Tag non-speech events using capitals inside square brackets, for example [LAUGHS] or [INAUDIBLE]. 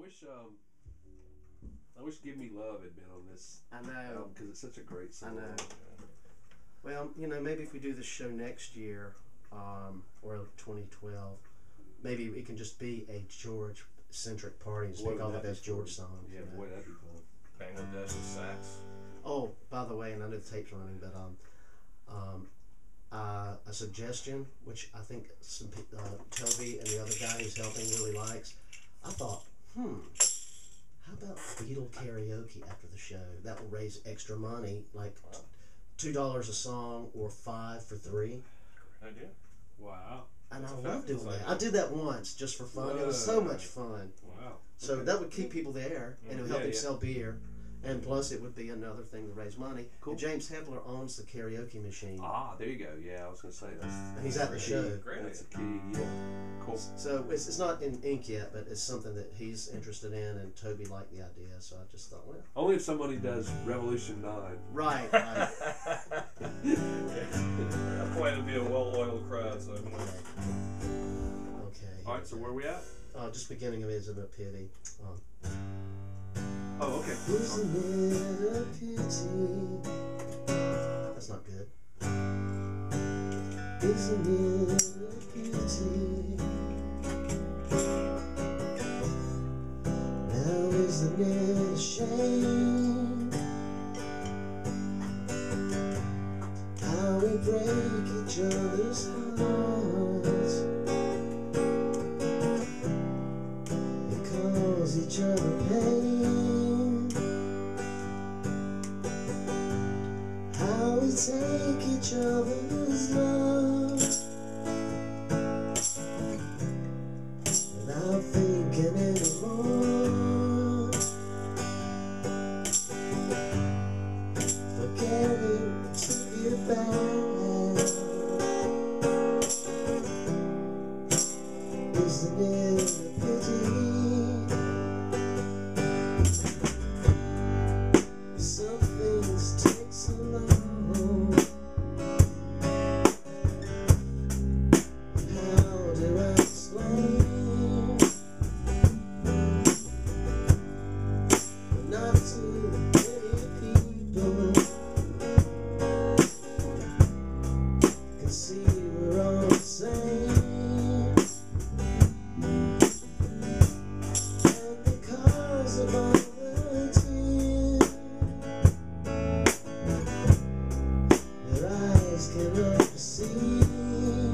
wish um, I wish "Give Me Love" had been on this I know. because it's such a great song. I song. know. Well, you know, maybe if we do this show next year, um, or 2012, maybe it can just be a George centric party and Boy, speak all the that be best George fun. songs. Yeah, you know. boy, that'd be fun. Bangladesh with sax. Oh, by the way, and I know the tape's running, but um, um, uh, a suggestion which I think some uh, Toby and the other guy who's helping really likes. I thought, hmm, how about Beatle karaoke after the show? That will raise extra money, like two dollars a song or five for three. Idea. Wow, And That's I a love doing that. I did that once just for fun. It was so much fun. wow. So Okay. that would keep people there, and it would help Yeah, them yeah. sell beer. And plus, it would be another thing to raise money. Cool. And James Hepler owns the karaoke machine. Ah, there you go. Yeah, I was gonna say that's. And he's at the show. Great That's a key. Yeah. Cool. So it's, it's not in ink yet, but it's something that he's interested in, and Toby liked the idea. So I just thought, well, Only if somebody does Revolution Nine. right, [LAUGHS] right. That point would be a well-oiled crowd, so okay. Okay. All right, so where are we at? Uh, just beginning of Isn't It a Pity. Um, Oh, okay. That's not good. Isn't it a pity? Now isn't it a shame? How we break each other's hearts and cause each other pain. Take each other's still up to see.